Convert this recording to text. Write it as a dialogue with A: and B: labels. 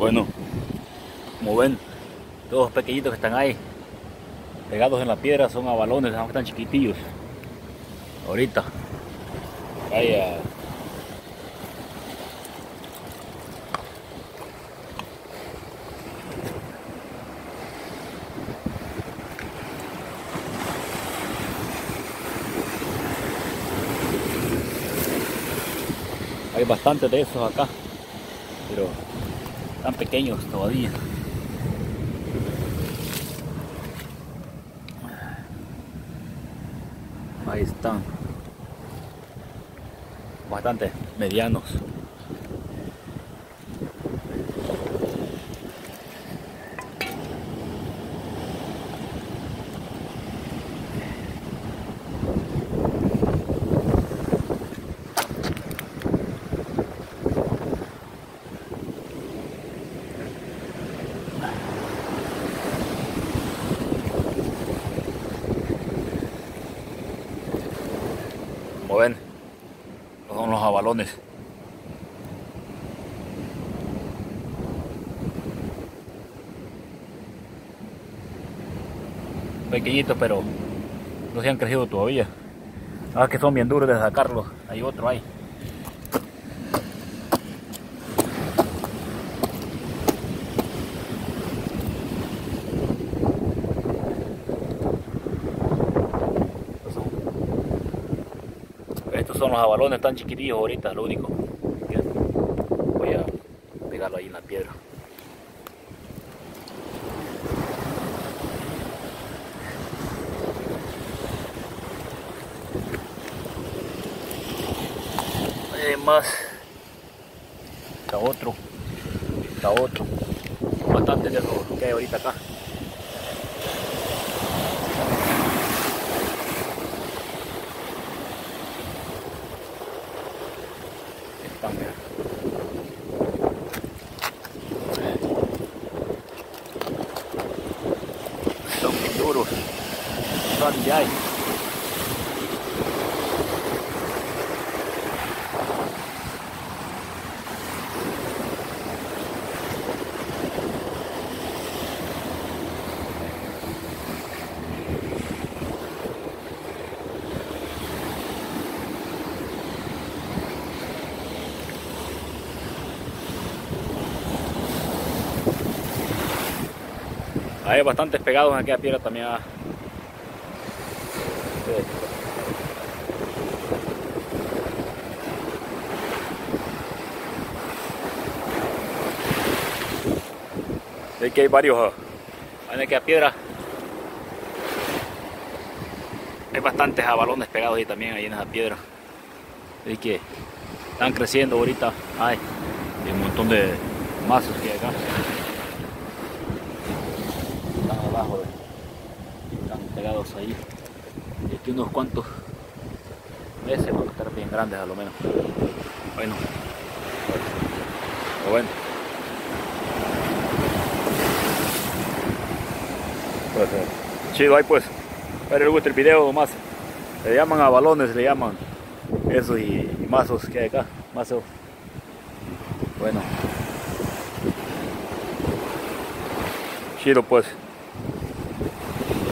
A: Bueno, como ven, todos los pequeñitos que están ahí, pegados en la piedra, son a balones, aunque están chiquitillos. Ahorita, vaya. Hay bastantes de esos acá, pero están pequeños todavía. Ahí están. Bastante medianos. Como ven, son los abalones. Pequeñitos, pero no se han crecido todavía. Ah, que son bien duros de sacarlos. Hay otro ahí. Estos son los abalones tan chiquitillos ahorita, lo único. Voy a pegarlo ahí en la piedra. Más. Está otro. Está otro. Bastante de eso que hay ahorita acá. Están, mira. Son bien duros. Hay. Bastantes pegados en aquella piedra también. Ve que hay varios ah, en aquella piedra. Hay bastantes abalones pegados ahí también ahí en esa piedra. Así que están creciendo ahorita. Hay un montón de mazos que hay acá están abajo, están pegados ahí. Unos cuantos meses van a estar bien grandes a lo menos. Bueno, pero bueno. Pues, eh, chido ahí pues. Espero les guste el video más. Le llaman a balones, le llaman eso y, y mazos que hay acá. Mazos. Bueno. Chido pues.